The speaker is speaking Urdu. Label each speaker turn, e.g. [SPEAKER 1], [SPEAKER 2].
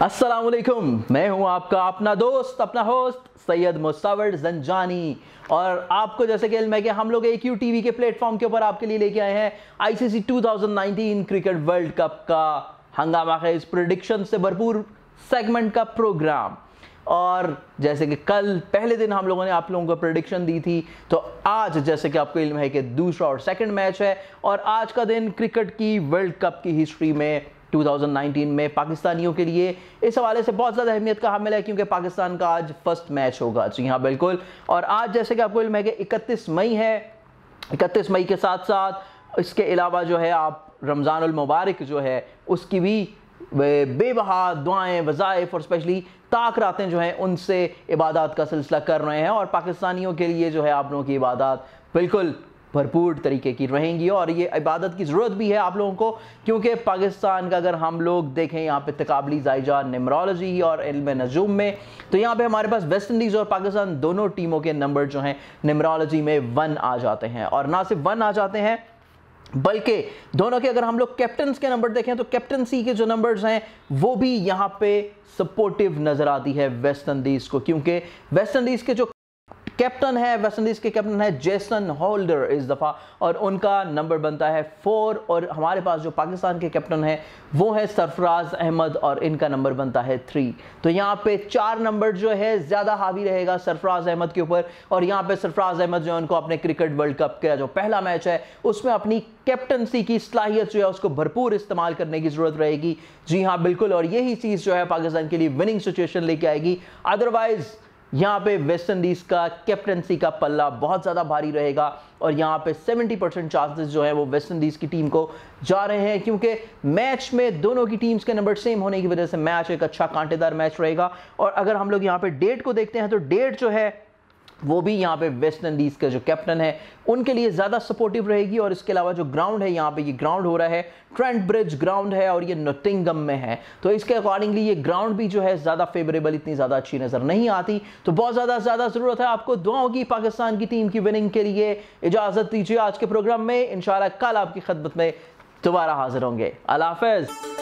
[SPEAKER 1] السلام علیکم، میں ہوں آپ کا اپنا دوست، اپنا ہوسٹ سید مستور زنجانی۔ اور آپ کو جیسے کہ علم ہے کہ ہم لوگ ایک یو ٹی وی کے پلیٹ فارم کے اوپر آپ کے لیے لے کے آئے ہیں I C C two thousand nineteen cricket world cup کا ہنگامہ۔ خیز پریڈکشن سے بھرپور سیگمنٹ کا پروگرام اور جیسے کہ کل پہلے دن ہم لوگوں نے آپ لوگوں کو پریڈکشن دی تھی، تو آج جیسے کہ آپ کو علم ہے کہ دوسرا اور سیکنڈ میچ ہے۔ اور آج کا دن کرکٹ کی ورلڈ کپ کی ہسٹری میں 2019 میں پاکستانیوں کے لیے اس حوالے سے بہت زیادہ اہمیت کا حامل ہے کیونکہ پاکستان کا آج فرسٹ میچ ہوگا۔ جی ہاں بالکل۔ اور آج جیسے کہ آپ کو علم ہے کہ اکتیس مئی ہے، اکتیس مئی کے ساتھ ساتھ اس کے علاوہ جو ہے آپ رمضان المبارک جو ہے، اس کی بھی بے بہا دعائیں، وظائف اور اسپیشلی تاک راتیں جو ہیں، ان سے عبادات کا سلسلہ کر رہے ہیں اور پاکستانیوں کے لیے جو ہے آپ لوگوں کی عبادات، بالکل۔ بھرپور طریقے کی رہیں گی اور یہ عبادت کی ضرورت بھی ہے آپ لوگوں کو، کیونکہ پاکستان کا اگر ہم لوگ دیکھیں یہاں پہ تقابلی زائجہ نمرالوجی اور علم نجوم میں، تو یہاں پہ ہمارے پاس ویسٹ انڈیز اور پاکستان دونوں ٹیموں کے نمبر جو ہیں نمرالوجی میں ون آ جاتے ہیں اور نہ صرف ون آ جاتے ہیں، بلکہ دونوں کے اگر ہم لوگ کیپٹنز کے نمبر دیکھیں تو کیپٹنسی کے جو نمبرز ہیں وہ بھی یہاں پہ سپورٹیو نظر آتی ہے ویسٹ انڈیز کو، کیونکہ ویسٹ انڈیز کے جو کیپٹن ہے، ویسٹ انڈیز کے کیپٹن ہے جیسن ہولڈر اس دفعہ اور ان کا نمبر بنتا ہے فور اور ہمارے پاس جو پاکستان کے کیپٹن ہے وہ ہے سرفراز احمد اور ان کا نمبر بنتا ہے تھری۔ تو یہاں پہ چار نمبر جو ہے زیادہ حاوی رہے گا سرفراز احمد کے اوپر اور یہاں پہ سرفراز احمد جو ہے ان کو اپنے کرکٹ ورلڈ کپ کا جو پہلا میچ ہے، اس میں اپنی کیپٹنسی کی صلاحیت جو ہے اس کو بھرپور استعمال کرنے کی ضرورت رہے گی۔ جی ہاں بالکل۔ اور یہی چیز جو ہے پاکستان کے لیے وننگ سچویشن لے کے آئے گی۔ ادروائز یہاں پہ ویسٹ انڈیز کا کیپٹنسی کا پلہ بہت زیادہ بھاری رہے گا اور یہاں پہ سیونٹی پرسنٹ چانسز جو ہیں وہ ویسٹ انڈیز کی ٹیم کو جا رہے ہیں کیونکہ میچ میں دونوں کی ٹیمز کے نمبر سیم ہونے کی وجہ سے میچ ایک اچھا کانٹے دار میچ رہے گا اور اگر ہم لوگ یہاں پہ ڈیٹ کو دیکھتے ہیں تو ڈیٹ جو ہے وہ بھی یہاں پہ ویسٹ انڈیز کا جو کیپٹن ہے، ان کے لیے زیادہ سپورٹیو رہے گی اور اس کے علاوہ جو گراؤنڈ ہے، یہاں پہ یہ گراؤنڈ ہو رہا ہے۔ ٹرینٹ برج گراؤنڈ ہے اور یہ نوٹنگم میں ہے۔ تو اس کے اکارڈنگلی یہ گراؤنڈ بھی جو ہے زیادہ فیوریبل اتنی زیادہ اچھی نظر نہیں آتی۔ تو بہت زیادہ زیادہ ضرورت ہے آپ کو دعاؤں کی پاکستان کی ٹیم کی وننگ کے لیے۔ اجازت دیجیے آج کے پروگرام میں۔ انشاءاللہ کل آپ کی خدمت میں دوبارہ حاضر ہوں گے۔ اللہ حافظ۔